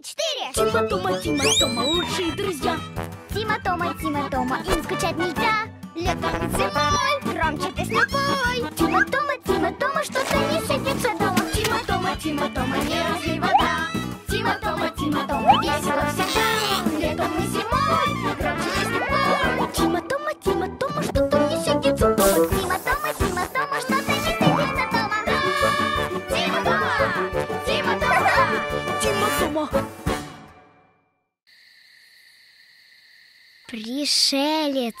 три, четыре. Тима Тома, Тима Тома, лучшие друзья. Тима Тома, Тима Тома, им скучать нельзя. Летом и зимой, громче ты слепой. Тима Тома, Тима Тома, что-то не сидится дома. Тима Тома, Тима Тома, не разлей вода. Тима Тома, Тима Тома, Весело всегда, летом и зимой, громче ты слепой. Тима Тома, Тима Тома, что-то Пришелец.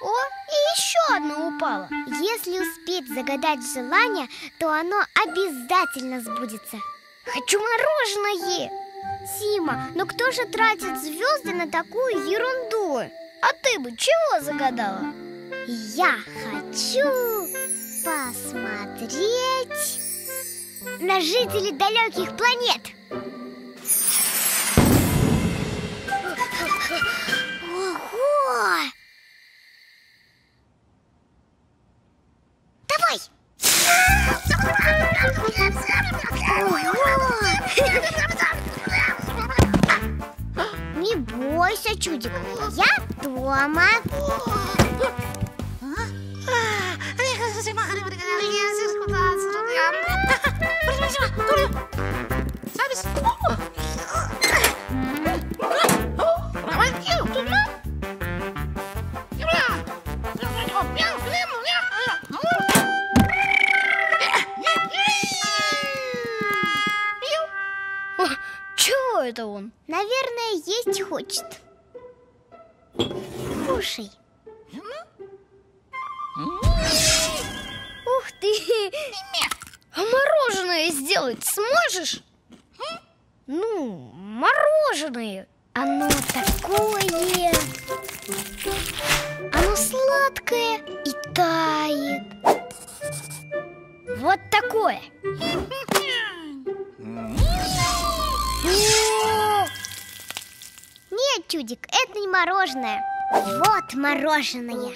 О, и еще одно упало. Если успеть загадать желание, то оно обязательно сбудется. Хочу мороженое. Тима, но кто же тратит звезды на такую ерунду? А ты бы чего загадала? Я хочу посмотреть на жителей далеких планет. Ого! Давай! Не бойся, чудик, я дома. А мороженое сделать сможешь? Ну, мороженое. Оно такое. Оно сладкое и тает. Вот такое. Нет, чудик, это не мороженое. Вот мороженое.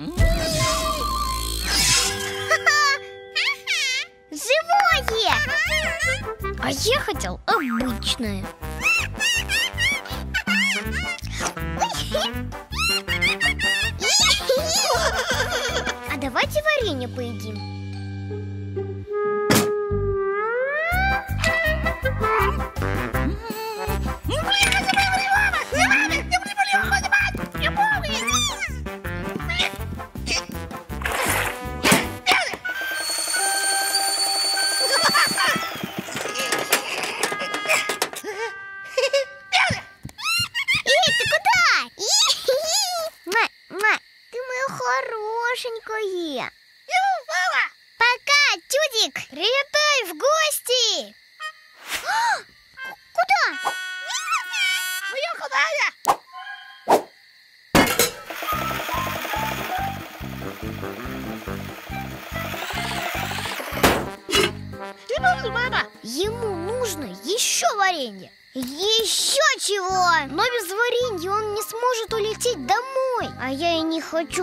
Живое! А я хотел обычное. А давайте варенье поедим.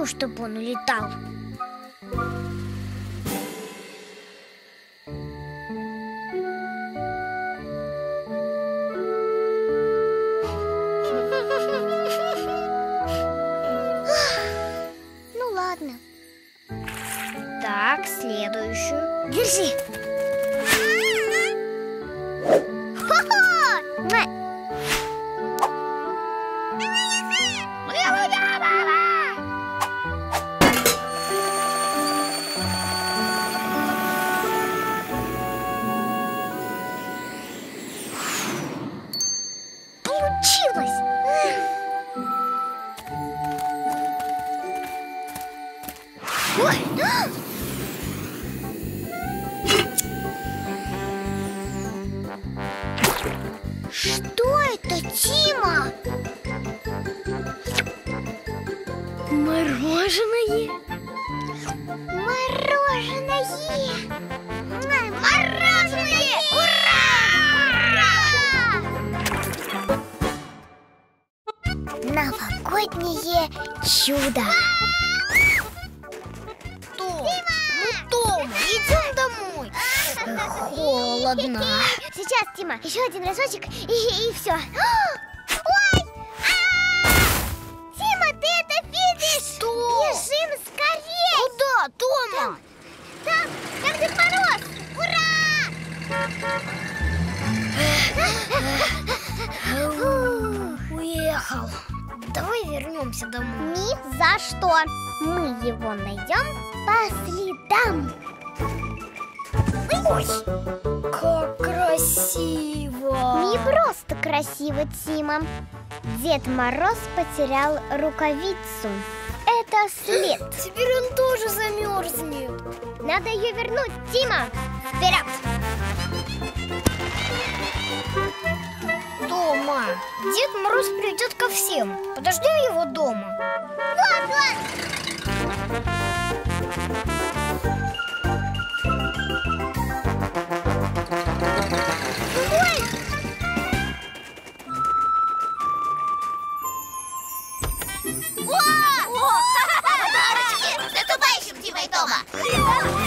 Чтобы он улетал. Холодно. Сейчас, Тима, еще один разочек и, и все. Красиво, Тима. Дед Мороз потерял рукавицу. Это след. Теперь он тоже замерзнет. Надо ее вернуть, Тима! Вперед! Тома, Дед Мороз придет ко всем. Подождем его дома. Вот он! 我是小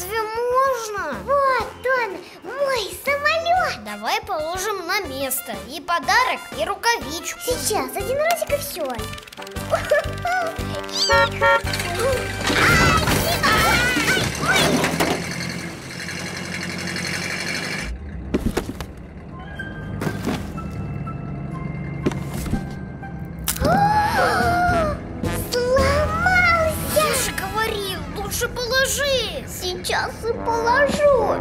разве можно? Вот он, мой самолет. Давай положим на место и подарок, и рукавичку. Сейчас один разик и все. Сейчас и положу.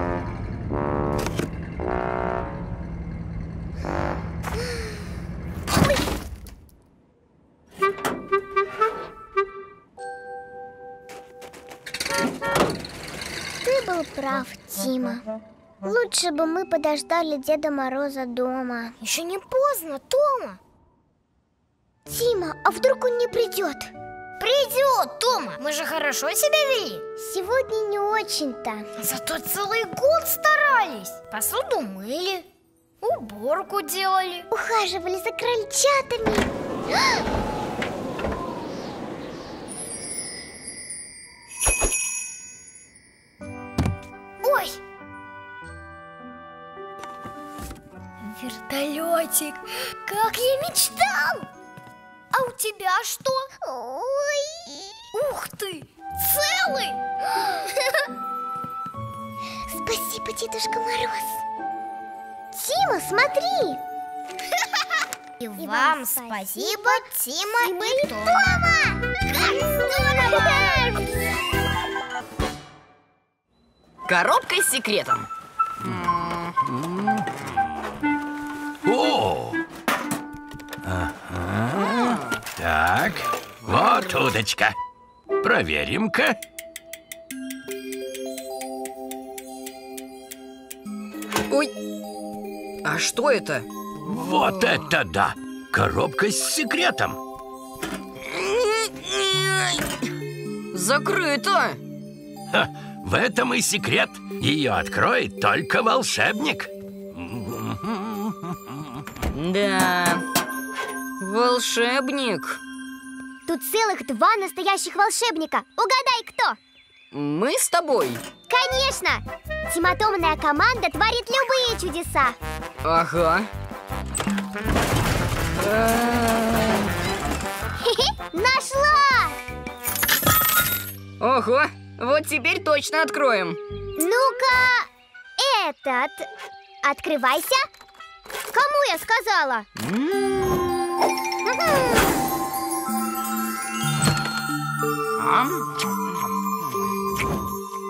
Ты был прав, Тима. Лучше бы мы подождали Деда Мороза дома. Еще не поздно, Тома. Тима, а вдруг он не придет? Придет, Тома. Мы же хорошо себя вели. Сегодня не очень-то. Зато целый год старались. Посуду мыли, уборку делали. Ухаживали за крольчатами. Ой! Вертолетик, как я мечтал! А у тебя что? Ой. Ух ты, целый! Спасибо, Дедушка Мороз. Тима, смотри. И, вам вам спасибо, спасибо, Тима и Тома. Тома! Здорово! Коробка с секретом. Вот удочка. Проверим-ка. Ой, а что это? Вот это да! Коробка с секретом. Закрыто. Ха, в этом и секрет. Ее откроет только волшебник. Да. Волшебник. Тут целых два настоящих волшебника. Угадай, кто? Мы с тобой. Конечно! Тимотомная команда творит любые чудеса. Ага. Нашла! Ого, вот теперь точно откроем. Ну-ка, этот. Открывайся. Кому я сказала?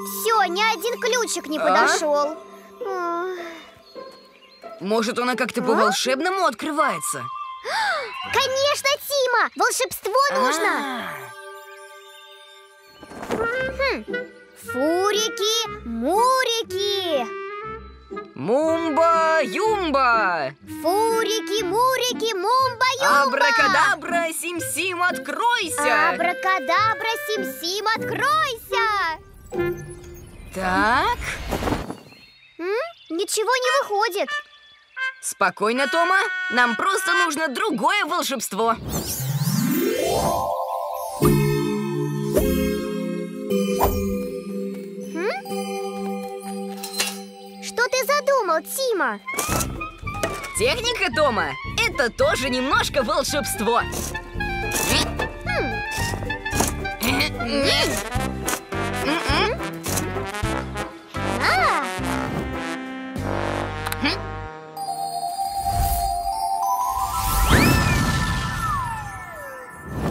Все, ни один ключик не А? подошел. Может, она как-то по-волшебному открывается? Конечно, Тима! Волшебство нужно! Хм. Фурики, мурики Мумба, юмба! Фурики, мурики, мумба, юмба Абракадабра, сим-сим, откройся! Абракадабра, сим-сим, откройся Так, М? Ничего не выходит спокойно, Тома. Нам просто нужно другое волшебство. Тима? Техника, Тома, это тоже немножко волшебство.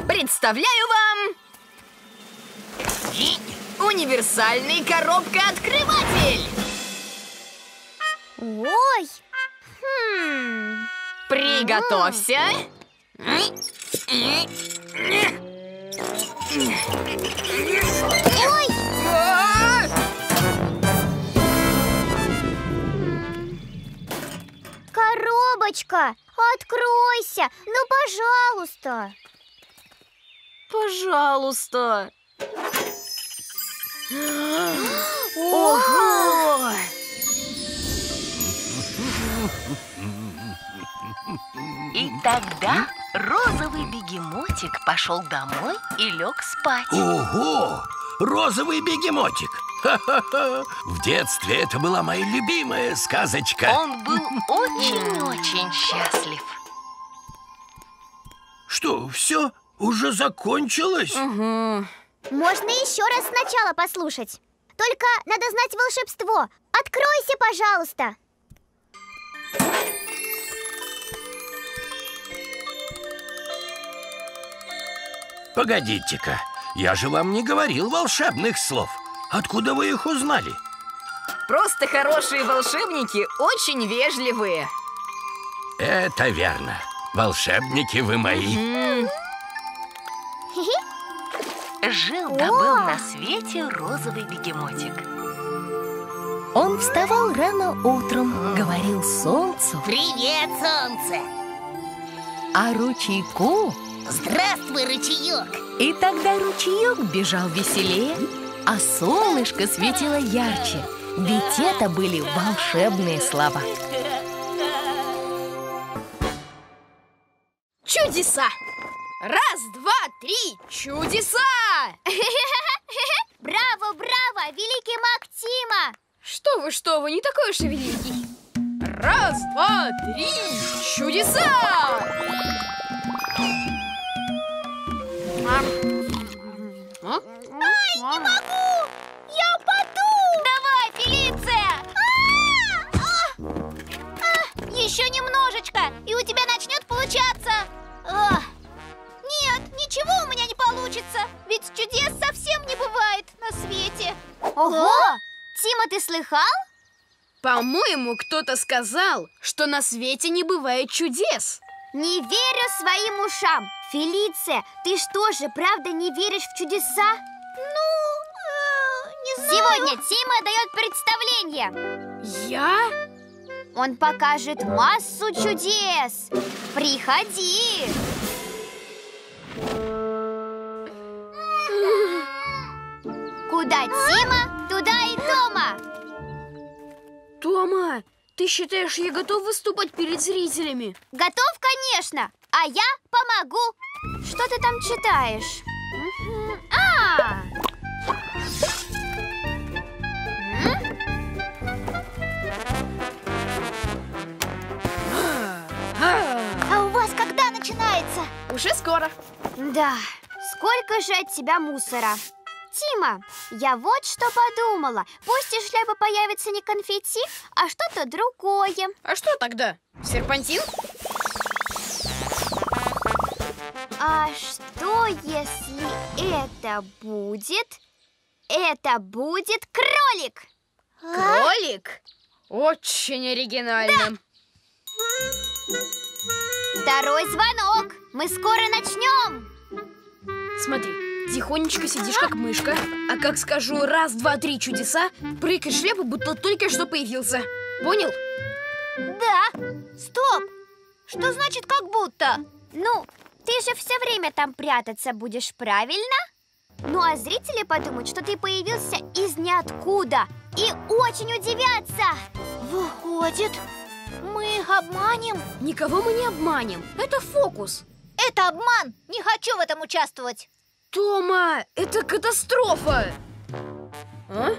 Представляю вам универсальный коробка-открыватель. Приготовься. Ой, коробочка, откройся, ну пожалуйста Пожалуйста. Ого! И тогда розовый бегемотик пошел домой и лег спать. Ого! Розовый бегемотик! Ха-ха-ха! В детстве это была моя любимая сказочка. Он был очень-очень счастлив. Что, все? Уже закончилось? Угу. Можно еще раз сначала послушать Только надо знать волшебство Откройся, пожалуйста Погодите-ка, я же вам не говорил волшебных слов. Откуда вы их узнали? Просто хорошие волшебники очень вежливые. Это верно. Волшебники вы мои. Жил да был на свете розовый бегемотик. Он вставал рано утром, говорил солнцу, Привет, солнце! а ручейку, Здравствуй, ручеек! и тогда ручеек бежал веселее, а солнышко светило ярче, ведь это были волшебные слова. Чудеса! Раз, два, три, чудеса! Браво, браво, великий маг Тима Что вы, что вы, не такой уж и великий. Раз, два, три, чудеса! Не могу! Я упаду! Давай, Фелиция! Еще немножечко, и у тебя начнет получаться! Нет, ничего у меня не получится, ведь чудес совсем не бывает на свете. Ого! Тима, ты слыхал? По-моему, кто-то сказал, что на свете не бывает чудес. Не верю своим ушам. Фелиция, ты что же, правда не веришь в чудеса? Ну, не знаю. Сегодня Тима дает представление. Я? Он покажет массу чудес. Приходи. Куда Тима, туда и Тома. Тома, ты считаешь, я готов выступать перед зрителями? Готов, конечно! А я помогу! Что ты там читаешь? А! А у вас когда начинается? Уже скоро. Да. Сколько же от тебя мусора? Тима, я вот что подумала Пусть из шляпы появится не конфетти, а что-то другое А что тогда? Серпантин? А что если это будет? Это будет кролик Кролик? Очень оригинально. Второй звонок Мы скоро начнем Смотри, тихонечко сидишь как мышка, а как скажу раз, два, три чудеса, прыгай шляпу, будто только что появился. Понял? Да Стоп Что значит как будто? Ну, ты же все время там прятаться будешь, правильно? Ну а зрители подумают, что ты появился из ниоткуда И очень удивятся Выходит, мы их обманем? Никого мы не обманем. Это фокус. Это обман! Не хочу в этом участвовать! Тома, это катастрофа! А?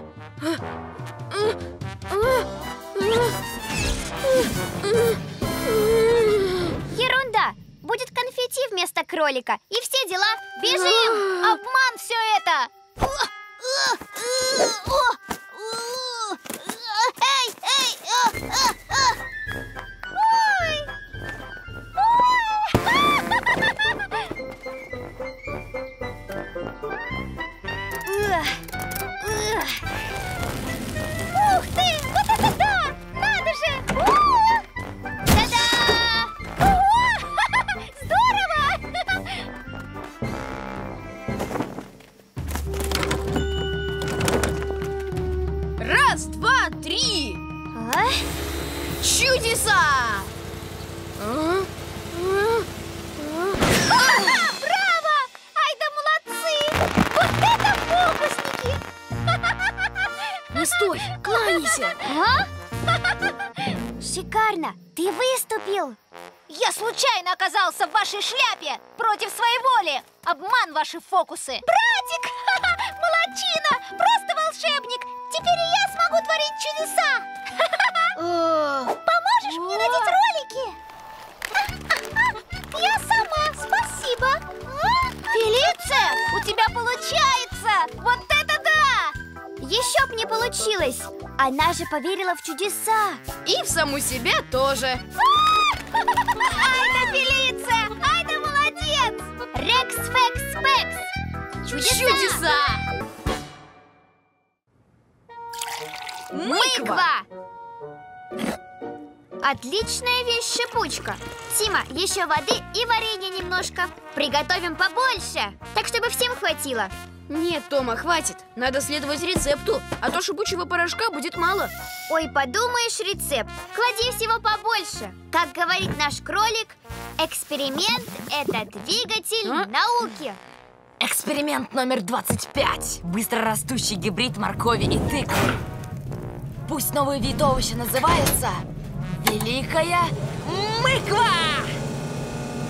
Ерунда! Будет конфетти вместо кролика И все дела Бежим! Обман все это! Эй, эй! Ваши фокусы. Братик! Молодчина! Просто волшебник! Теперь и я смогу творить чудеса! Поможешь мне надеть ролики? Я сама, спасибо! Фелиция, у тебя получается! Вот это да! Еще б не получилось! Она же поверила в чудеса! И в саму себя тоже. Ай да Фелиция! Чудеса! Чудеса! Мыква! Отличная вещь шипучка Тима, еще воды и варенья немножко Приготовим побольше Так, чтобы всем хватило Нет, Тома, хватит. Надо следовать рецепту, а то шипучего порошка будет мало. Ой, подумаешь, рецепт Клади всего побольше Как говорит наш кролик Эксперимент – это двигатель А? науки Эксперимент номер 25. Быстрорастущий гибрид моркови и тыквы. Пусть новый вид овоща называется Великая Мыква!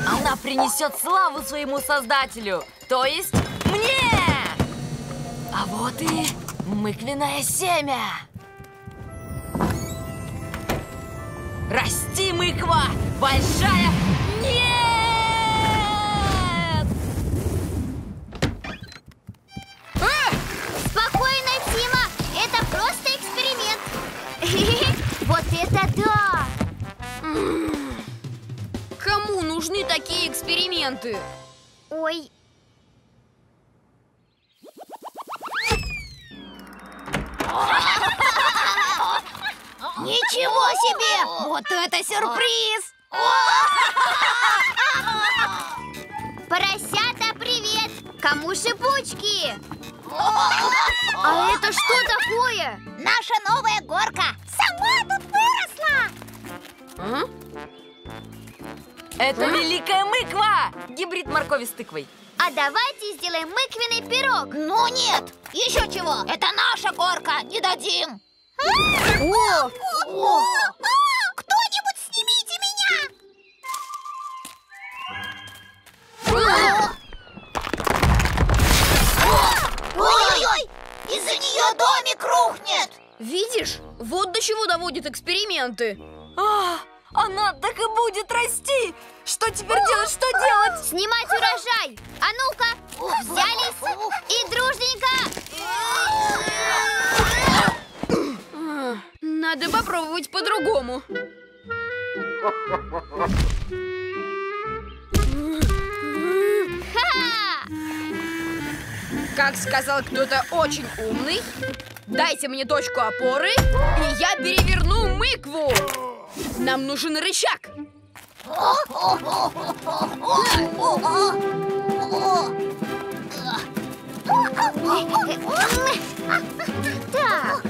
Она принесет славу своему создателю, то есть мне! А вот и мыквенное семя. Расти, мыква! Большая... такие эксперименты? Ой, Ничего себе! Вот это сюрприз! поросята, привет! Кому шипучки? А это что такое? Наша новая горка сама тут выросла! Это великая мыква! Гибрид моркови с тыквой. А давайте сделаем мыквенный пирог Ну нет, еще чего? Это наша горка, не дадим! О! Кто-нибудь снимите меня! Ой-ой-ой! Из-за нее домик рухнет! Видишь? Вот до чего доводят эксперименты. А, Она так и будет расти! Что теперь делать, что делать? Снимать урожай! А ну-ка, взялись и дружненько! Надо попробовать по-другому. Как сказал кто-то очень умный, дайте мне точку опоры, и я переверну мыкву. Нам нужен рычаг. Так.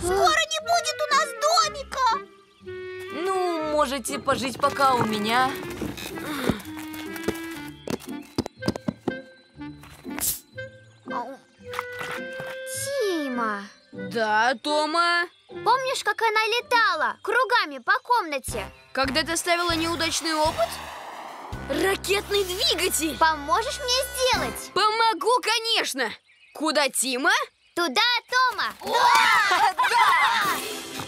Скоро не будет у нас домика! Ну, можете пожить пока у меня. Тима, Да, Тома. помнишь, как она летала кругами по комнате? Когда ты ставила неудачный опыт? Ракетный двигатель. Поможешь мне сделать? Помогу, конечно. Куда Тима? Туда, Тома!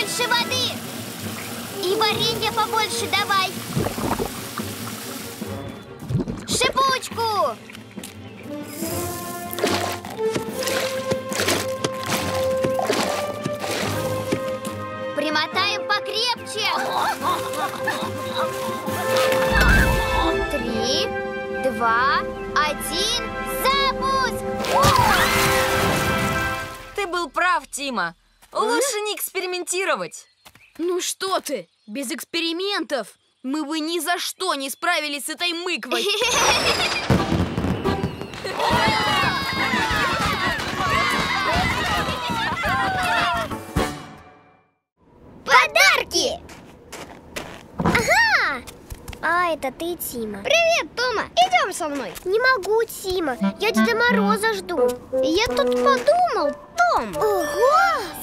Больше воды! И варенья побольше давай! Шипучку! Примотаем покрепче! Три, два, один, запуск! Ты был прав, Тима. Лучше не экспериментировать. Ну что ты, без экспериментов мы бы ни за что не справились с этой мыквой. Подарки! Ага! А, это ты, Тима. Привет, Тома. Идем со мной. Не могу, Тима. Я Деда Мороза жду. Я тут подумал, Том. Ого!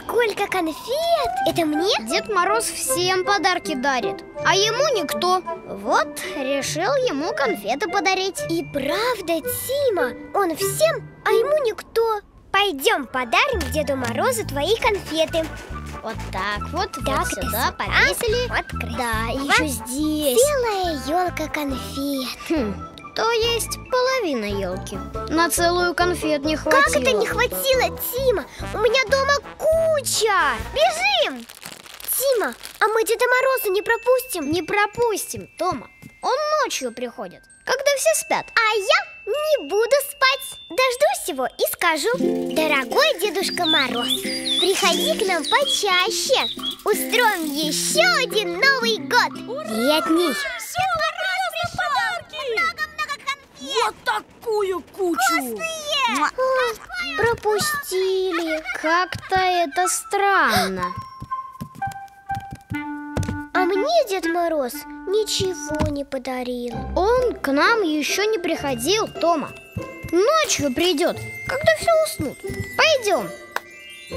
Сколько конфет! Это мне? Дед Мороз всем подарки дарит, а ему никто. Вот, решил ему конфеты подарить. И правда, Тима, он всем, а ему никто. Пойдем подарим Деду Морозу твои конфеты. Вот так вот, так, вот сюда повесили. Вот Да, и еще здесь. Целая елка конфет. Хм, то есть половина елки. На целую конфет не хватило. Как это не хватило, Тима? У меня дома куча. Бежим! Тима, а мы Деда Мороза не пропустим? Не пропустим, Тома. Он ночью приходит, когда все спят. А я не буду спать. Дождусь его и скажу. Дорогой Дедушка Мороз, приходи к нам почаще. Устроим еще один Новый год. Летний. Вот такую кучу! Пропустили. Как-то это странно. А мне Дед Мороз ничего не подарил. Он к нам еще не приходил, Тома. Ночью придет, когда все уснут. Пойдем.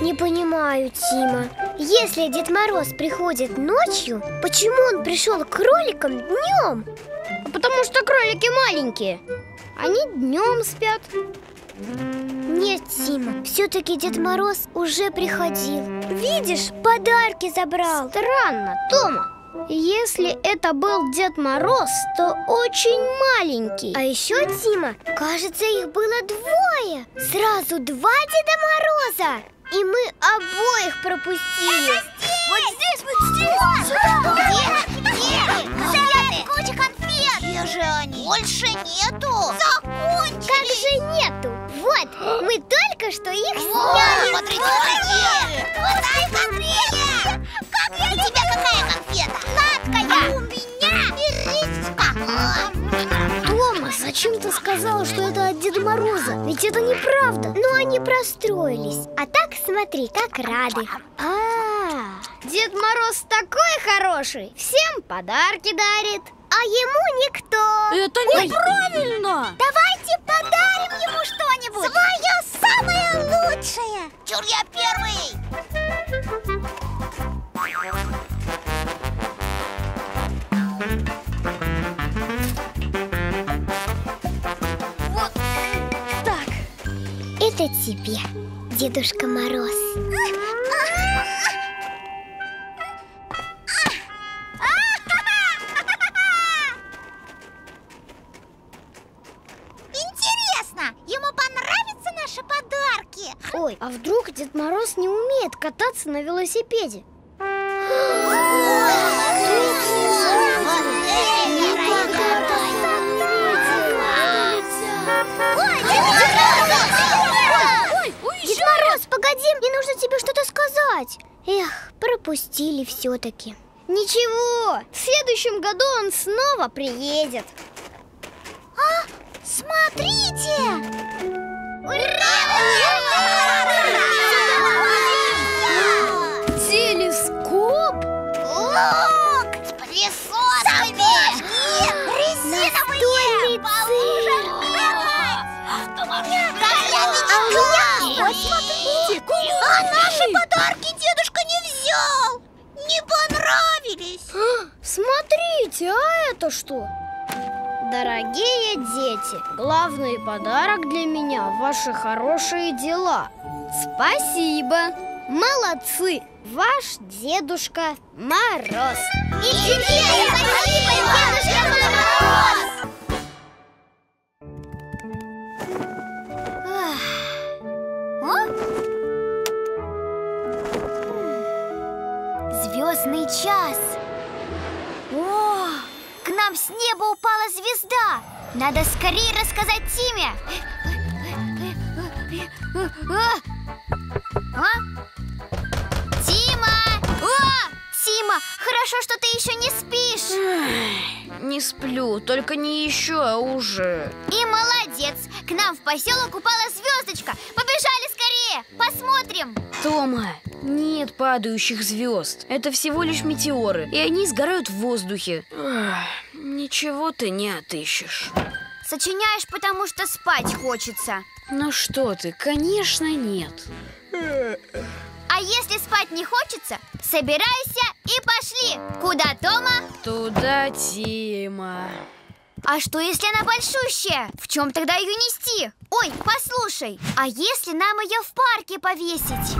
Не понимаю, Тима. Если Дед Мороз приходит ночью, почему он пришел к кроликам днем? Потому что кролики маленькие. Они днем спят. Нет, Тима, все-таки Дед Мороз уже приходил. Видишь, подарки забрал. Странно, Тома. Если это был Дед Мороз, то очень маленький. А еще, Тима, кажется, их было двое. Сразу два Деда Мороза. И мы обоих пропустили. Вот здесь, вот здесь. Где? Где? Конфеты. Куча конфет. Где же они? Больше нету. Закончились. Как же нету? Вот, мы только что их сняли. Смотрите, смотрите. Конфеты. Как я? У тебя какая конфета? Сладкая. у меня. Тома, зачем ты сказала, что это от Деда Мороза? Ведь это неправда. Но они простроились. А так смотри, как рады. А, Дед Мороз такой хороший. Всем подарки дарит а ему никто. Это неправильно! Давайте подарим ему что-нибудь. Свое самое лучшее. Чур, я первый. Вот так. это тебе, Дедушка Мороз. Велосипеде? Погоди, мне нужно тебе что-то сказать. Эх, пропустили все-таки. Ничего, в следующем году он снова приедет. А, смотрите! Телескоп? Лук с присосками! Резиновые! А Вот смотрите! А наши подарки дедушка не взял! Не понравились! Смотрите, а это что? Дорогие дети, главный подарок для меня – ваши хорошие дела. Спасибо! Молодцы! Ваш Дедушка Мороз. И тебе спасибо, Дедушка Мороз! Звездный час. О, к нам с неба упала звезда. Надо скорее рассказать Тиме. А? Тима, хорошо, что ты еще не спишь. Не сплю, только не еще, а уже. И молодец. К нам в поселок упала звездочка. Побежали скорее, посмотрим. Тома, нет падающих звезд. Это всего лишь метеоры, и они сгорают в воздухе. Ничего ты не отыщешь. Сочиняешь, потому что спать хочется. Ну что ты, конечно, нет. А если спать не хочется, собирайся и пошли. Куда, Тома? Туда, Тима. А что, если она большущая? В чем тогда ее нести? Ой, послушай, а если нам ее в парке повесить?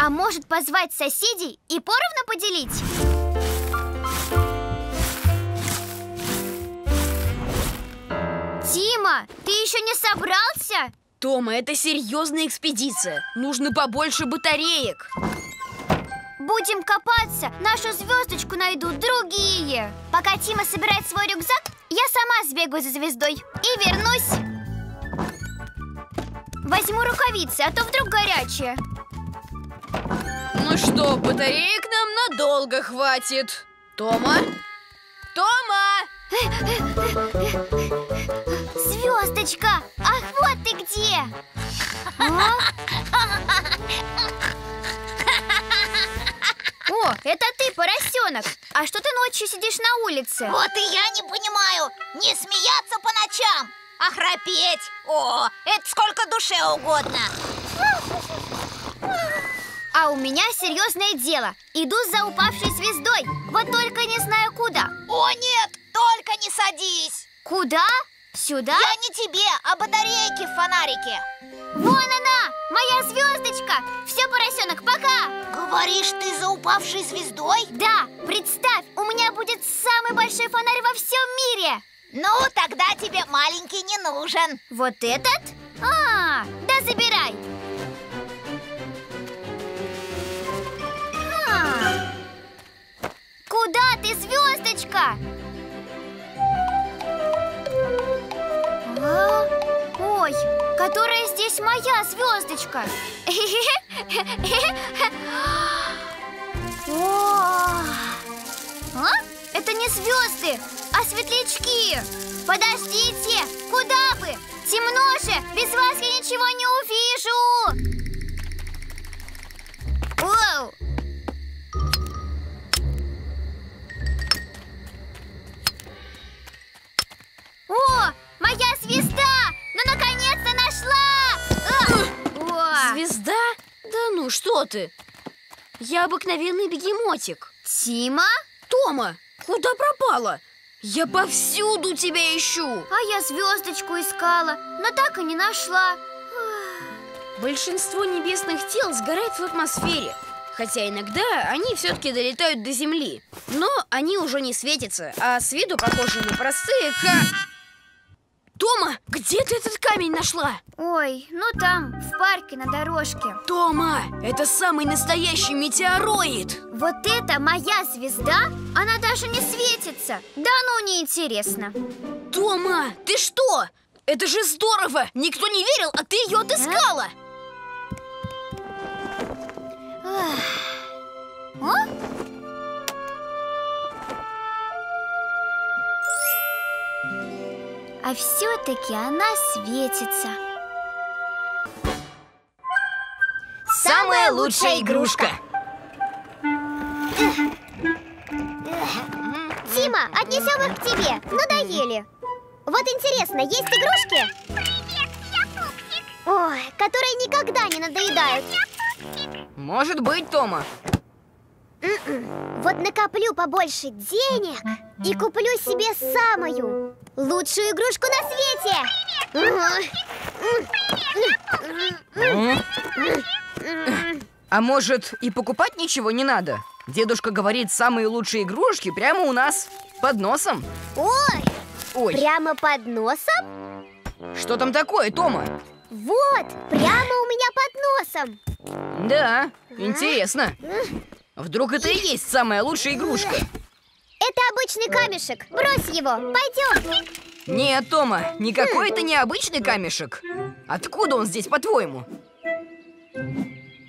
А может позвать соседей и поровну поделить? Тима, ты еще не собрался? Тома, это серьезная экспедиция. Нужно побольше батареек. Будем копаться, нашу звездочку найдут другие Пока Тима собирает свой рюкзак, я сама сбегаю за звездой и вернусь Возьму рукавицы, а то вдруг горячие Ну что, батареек нам надолго хватит. Тома? Тома! Звездочка, где А? О, это ты, поросенок А что ты ночью сидишь на улице? Вот и я не понимаю, не смеяться по ночам, а храпеть. О, это сколько душе угодно. А у меня серьезное дело Иду за упавшей звездой Вот только не знаю куда О нет, только не садись. Куда? Сюда? Я не тебе, а батарейки в фонарике. Вон она, моя звездочка Все, поросенок, пока Говоришь, ты за упавшей звездой? Да, представь, у меня будет самый большой фонарь во всем мире Ну, тогда тебе маленький не нужен. Вот этот? А, да забирай А. Куда ты, звездочка? А? Ой, которая здесь моя звездочка О! А? Это не звезды, а светлячки Подождите, куда вы? Темно же, без вас я ничего не увижу Воу! Что ты? Я обыкновенный бегемотик. Тима? Тома, куда пропала? Я повсюду тебя ищу А я звездочку искала, но так и не нашла Большинство небесных тел сгорает в атмосфере Хотя иногда они все-таки долетают до Земли Но они уже не светятся, а с виду похожи на простые ка... Тома, где ты этот камень нашла? Ой, ну там, в парке на дорожке Тома, это самый настоящий метеороид Вот это моя звезда? Она даже не светится Да ну неинтересно Тома, ты что? Это же здорово! Никто не верил, а ты ее отыскала! О? А все-таки она светится Самая лучшая игрушка. Тима, отнесем их к тебе. Надоели. Вот интересно, есть игрушки? Ой, которые никогда не надоедают. Может быть, Тома. Вот накоплю побольше денег и куплю себе самую лучшую игрушку на свете. А может, и покупать ничего не надо? Дедушка говорит, самые лучшие игрушки прямо у нас, под носом. Ой, Ой, прямо под носом? что там такое, Тома? Вот, прямо у меня под носом. Да, интересно. Вдруг это и есть самая лучшая игрушка? Это обычный камешек. Брось его. Пойдем. Нет, Тома, никакой это не обычный камешек. Откуда он здесь, по-твоему?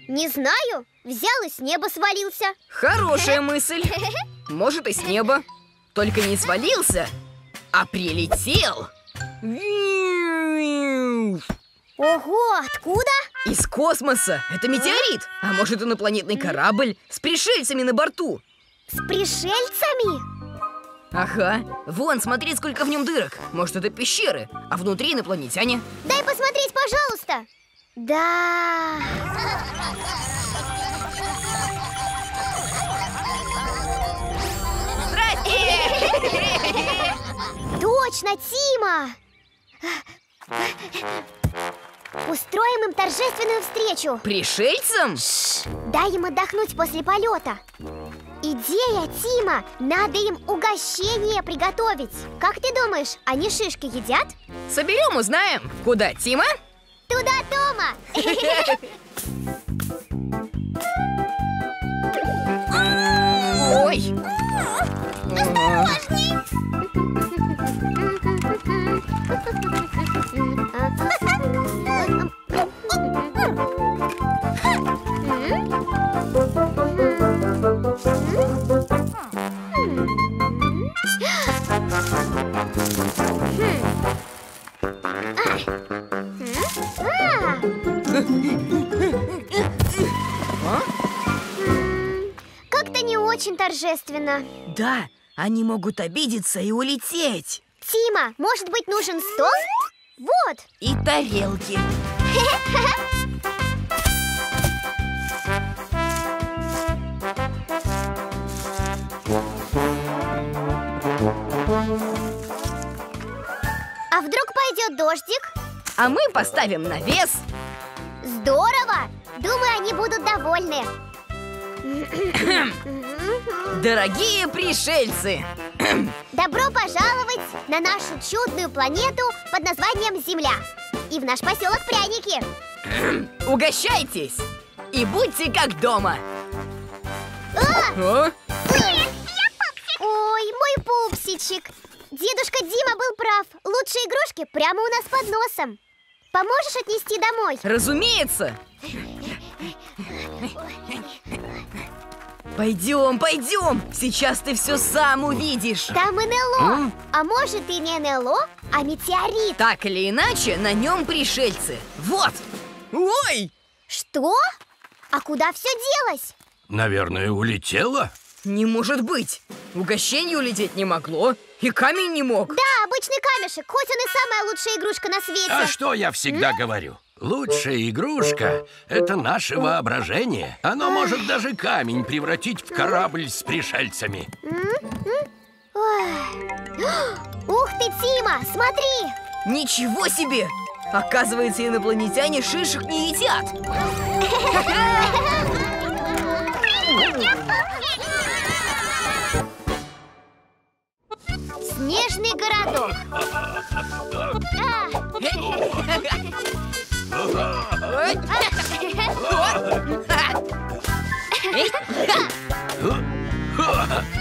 Не знаю. Взял и с неба свалился. Хорошая мысль. Может, и с неба. Только не свалился, а прилетел. Ого, откуда? Из космоса. Это метеорит. А может, инопланетный корабль с пришельцами на борту. С пришельцами? Ага. Вон, смотри, сколько в нем дырок. Может, это пещеры, а внутри инопланетяне. Дай посмотреть, пожалуйста. Да. Точно, Тима! Устроим им торжественную встречу. Пришельцам? Дай им отдохнуть после полета. Идея, Тима! Надо им угощение приготовить. Как ты думаешь, они шишки едят? Соберем, узнаем. Куда, Тима? Туда, Тома! Ой! Как-то торжественно. Да, они могут обидеться и улететь. Тима, может быть, нужен стол? Вот! И тарелки. А вдруг пойдет дождик? А мы поставим навес. Здорово! Думаю, они будут довольны. Дорогие пришельцы! Добро пожаловать на нашу чудную планету под названием Земля и в наш поселок Пряники. Угощайтесь! И будьте как дома! А! Ой, мой пупсичек! Дедушка Дима был прав. Лучшие игрушки прямо у нас под носом. Поможешь отнести домой? разумеется! Пойдем, пойдем! Сейчас ты все сам увидишь! Там НЛО. А может и не НЛО, а метеорит. Так или иначе, на нем пришельцы. Вот! Ой! Что? А куда все делось? Наверное, улетела? Не может быть! Угощение улететь не могло, и камень не мог. Да, обычный камешек, хоть он и самая лучшая игрушка на свете. А что я всегда говорю? Лучшая игрушка — это наше воображение. Оно может даже камень превратить в корабль с пришельцами. Ух ты, Тима, смотри! Ничего себе! Оказывается, инопланетяне шишек не едят. Снежный городок.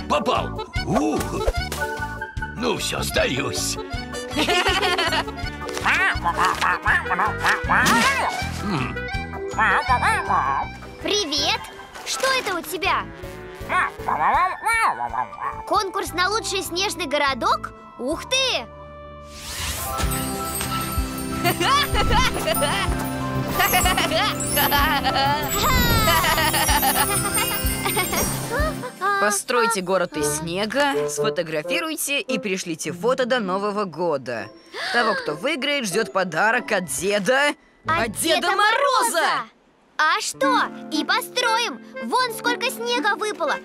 Попал. Ух. Ну все, сдаюсь. Привет! Что это у тебя? Конкурс на лучший снежный городок? Ух ты! Постройте город из снега, сфотографируйте и пришлите фото до Нового года. Того, кто выиграет, ждет подарок от деда... От, Деда, Мороза! А что? И построим! Вон сколько снега выпало!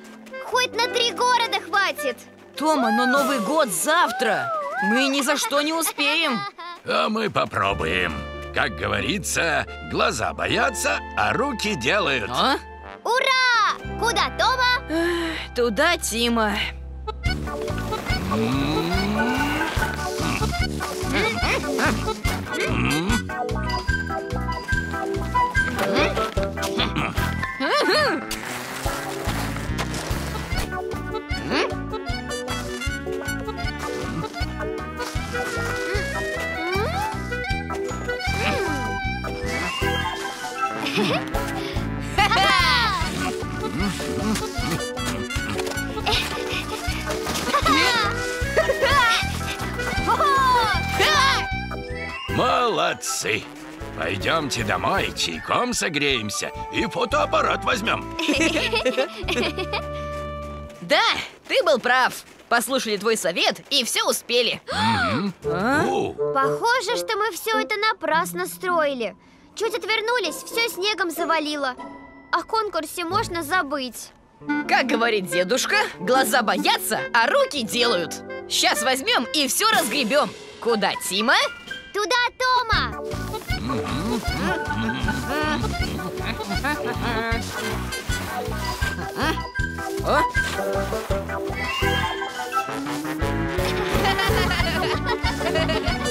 Хоть на три города хватит! Тома, но Новый год завтра! Мы ни за что не успеем! А мы попробуем. Как говорится, глаза боятся, а руки делают. А? Ура! Куда, Тома? Туда, Тима. Молодцы! Пойдемте домой, чайком согреемся и фотоаппарат возьмем. Да, ты был прав. Послушали твой совет и все успели. А? Похоже, что мы все это напрасно строили. Чуть отвернулись, все снегом завалило. О конкурсе можно забыть. Как говорит дедушка, глаза боятся, а руки делают. Сейчас возьмем и все разгребем. Куда, Тима? Туда, Тома! О, Все,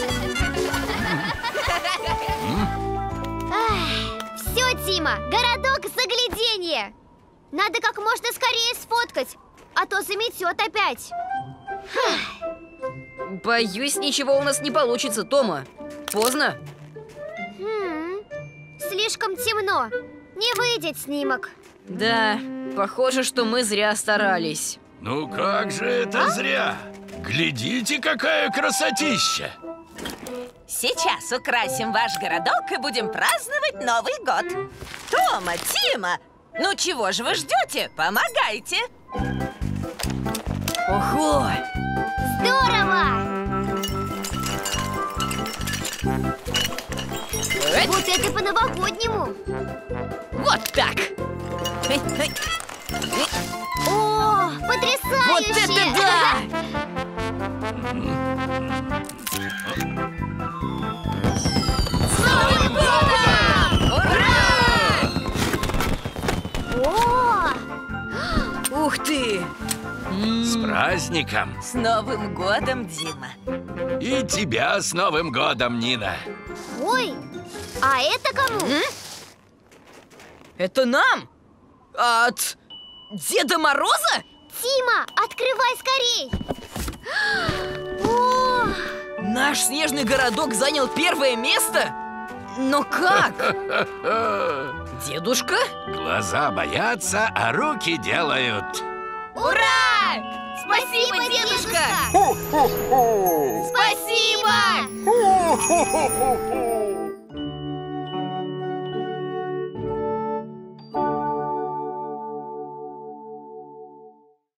Тима, городок загляденье! Надо как можно скорее сфоткать, а то заметет опять. боюсь, ничего у нас не получится, Тома. Поздно. Хм, слишком темно. Не выйдет снимок. Да, похоже, что мы зря старались. ну как же это зря? Глядите, какая красотища! Сейчас украсим ваш городок и будем праздновать Новый год Тома, Тима, ну чего же вы ждете? Помогайте Ого! Здорово! Вот это по-новогоднему. Вот так! О, потрясающе! Вот это да! Праздником! С Новым годом, Дима И тебя с Новым годом, Нина! ой, а это кому? Это нам? От Деда Мороза? Тима, открывай скорей! О, Наш снежный городок занял первое место? Но как? Дедушка? Глаза боятся, а руки делают. ура! Спасибо, дедушка! Спасибо!